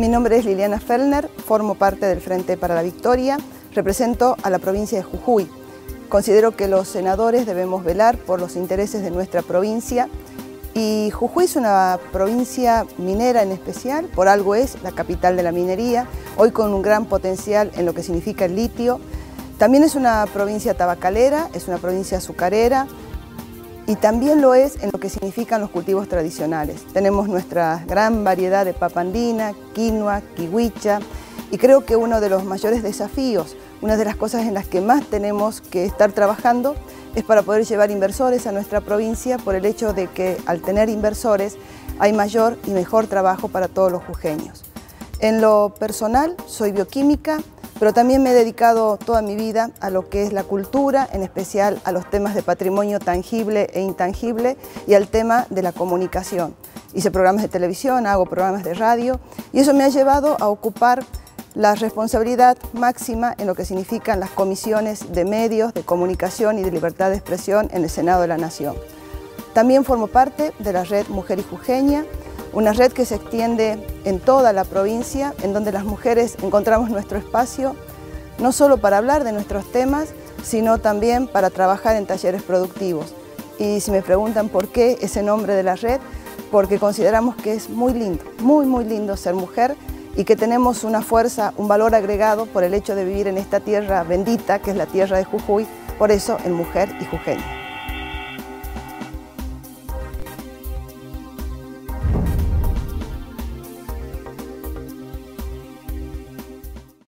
Mi nombre es Liliana Fellner, formo parte del Frente para la Victoria, represento a la provincia de Jujuy. Considero que los senadores debemos velar por los intereses de nuestra provincia y Jujuy es una provincia minera en especial, por algo es la capital de la minería, hoy con un gran potencial en lo que significa el litio. También es una provincia tabacalera, es una provincia azucarera, y también lo es en lo que significan los cultivos tradicionales. Tenemos nuestra gran variedad de papandina, quinoa, kiwicha y creo que uno de los mayores desafíos, una de las cosas en las que más tenemos que estar trabajando es para poder llevar inversores a nuestra provincia por el hecho de que al tener inversores hay mayor y mejor trabajo para todos los jujeños. En lo personal soy bioquímica, pero también me he dedicado toda mi vida a lo que es la cultura, en especial a los temas de patrimonio tangible e intangible y al tema de la comunicación. Hice programas de televisión, hago programas de radio y eso me ha llevado a ocupar la responsabilidad máxima en lo que significan las comisiones de medios, de comunicación y de libertad de expresión en el Senado de la Nación. También formo parte de la red Mujer y Jujeña, una red que se extiende en toda la provincia, en donde las mujeres encontramos nuestro espacio, no solo para hablar de nuestros temas, sino también para trabajar en talleres productivos. Y si me preguntan por qué ese nombre de la red, porque consideramos que es muy lindo, muy, muy lindo ser mujer y que tenemos una fuerza, un valor agregado por el hecho de vivir en esta tierra bendita, que es la tierra de Jujuy, por eso en Mujer y Jujeña.